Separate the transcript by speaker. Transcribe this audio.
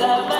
Speaker 1: Love.